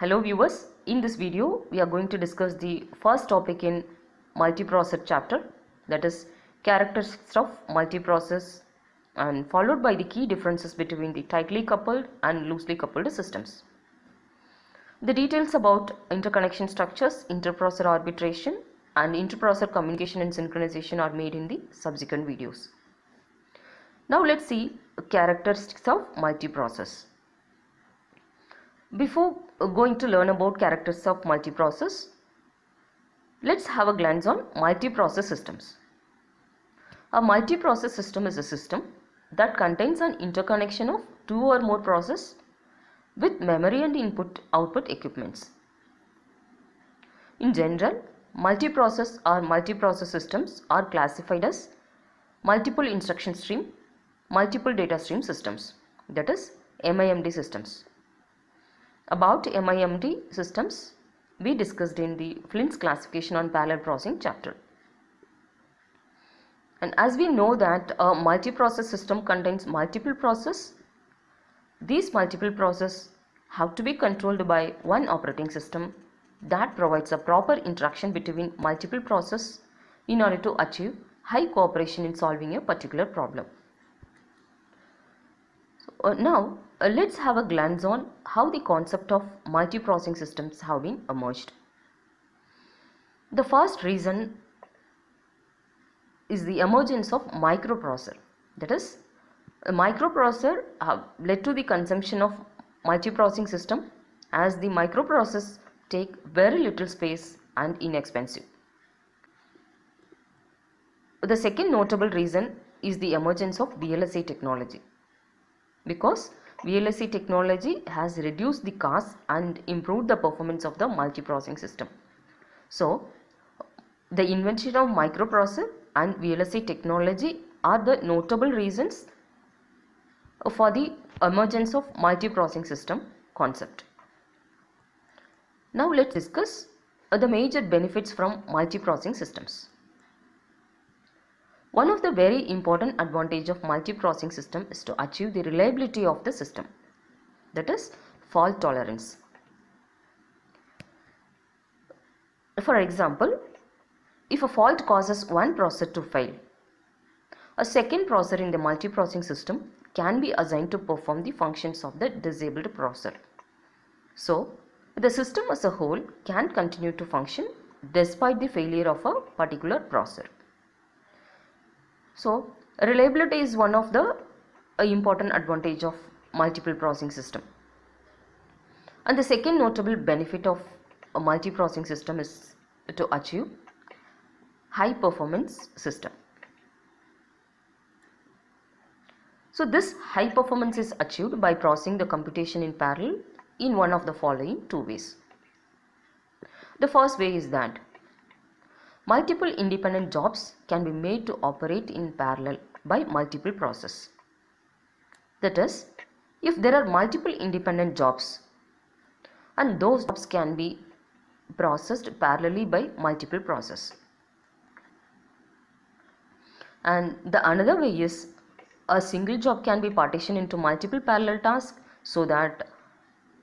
Hello viewers, in this video we are going to discuss the first topic in multiprocessor chapter that is characteristics of multiprocess and followed by the key differences between the tightly coupled and loosely coupled systems. The details about interconnection structures, interprocessor arbitration and interprocessor communication and synchronization are made in the subsequent videos. Now let's see characteristics of multiprocess. Before uh, going to learn about characters of multiprocess, let's have a glance on multiprocess systems. A multiprocess system is a system that contains an interconnection of two or more processes with memory and input output equipments. In general, multiprocess or multiprocess systems are classified as multiple instruction stream, multiple data stream systems that is MIMD systems. About MIMD systems we discussed in the Flynn's classification on parallel processing chapter. And as we know that a multiprocess system contains multiple processes, these multiple processes have to be controlled by one operating system that provides a proper interaction between multiple processes in order to achieve high cooperation in solving a particular problem. So, uh, now uh, let's have a glance on how the concept of multiprocessing systems have been emerged. The first reason is the emergence of microprocessor that is a microprocessor have led to the consumption of multiprocessing system as the microprocessors take very little space and inexpensive. The second notable reason is the emergence of VLSI technology because VLSI technology has reduced the cost and improved the performance of the multiprocessing system. So, the invention of microprocessor and VLSI technology are the notable reasons for the emergence of multiprocessing system concept. Now let's discuss the major benefits from multiprocessing systems. One of the very important advantage of multiprocessing system is to achieve the reliability of the system that is fault tolerance. For example, if a fault causes one processor to fail, a second processor in the multiprocessing system can be assigned to perform the functions of the disabled processor. So, the system as a whole can continue to function despite the failure of a particular processor. So, reliability is one of the uh, important advantage of multiple processing system. And the second notable benefit of a multi-processing system is to achieve high performance system. So this high performance is achieved by processing the computation in parallel in one of the following two ways. The first way is that multiple independent jobs can be made to operate in parallel by multiple processes. That is, if there are multiple independent jobs and those jobs can be processed parallelly by multiple processes. And the another way is a single job can be partitioned into multiple parallel tasks so that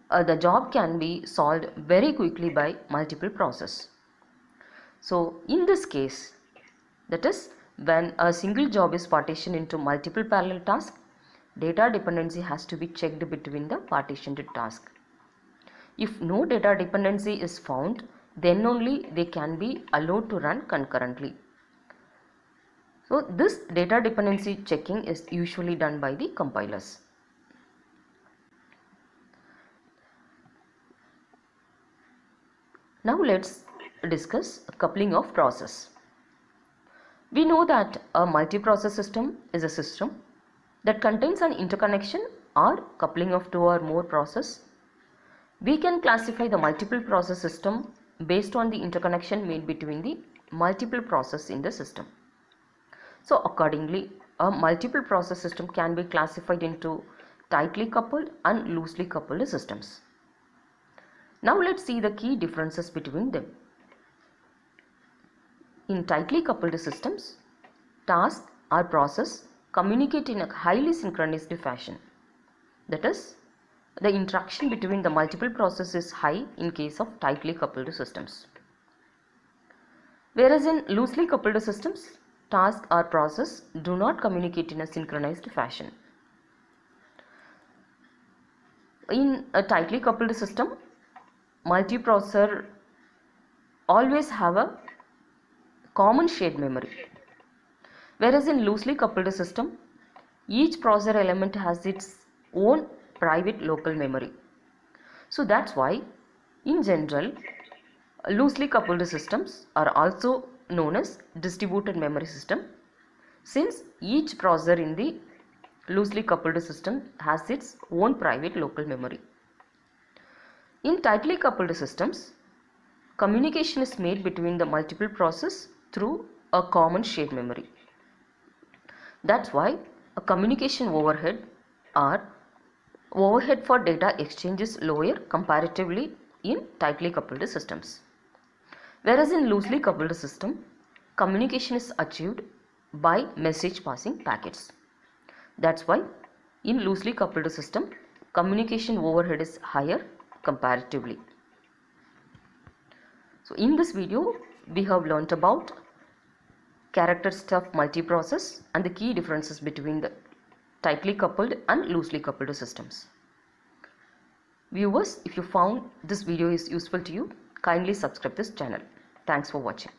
uh, the job can be solved very quickly by multiple process. So in this case that is when a single job is partitioned into multiple parallel tasks data dependency has to be checked between the partitioned task. If no data dependency is found then only they can be allowed to run concurrently. So this data dependency checking is usually done by the compilers. Now let's discuss coupling of process. We know that a multiprocess system is a system that contains an interconnection or coupling of two or more process. We can classify the multiple process system based on the interconnection made between the multiple process in the system. So accordingly, a multiple process system can be classified into tightly coupled and loosely coupled systems. Now let's see the key differences between them. In tightly coupled systems, tasks or process communicate in a highly synchronized fashion. That is, the interaction between the multiple processes is high in case of tightly coupled systems. Whereas in loosely coupled systems, task or process do not communicate in a synchronized fashion. In a tightly coupled system, multiprocessor always have a common shared memory. Whereas in loosely coupled system, each processor element has its own private local memory. So that's why in general loosely coupled systems are also known as distributed memory system since each processor in the loosely coupled system has its own private local memory. In tightly coupled systems, communication is made between the multiple process through a common shared memory. That's why a communication overhead or overhead for data exchange is lower comparatively in tightly coupled systems. Whereas in loosely coupled system, communication is achieved by message passing packets. That's why in loosely coupled system, communication overhead is higher comparatively. So in this video, we have learnt about characteristics of multiprocess and the key differences between the tightly coupled and loosely coupled systems. Viewers, if you found this video is useful to you, kindly subscribe this channel. Thanks for watching.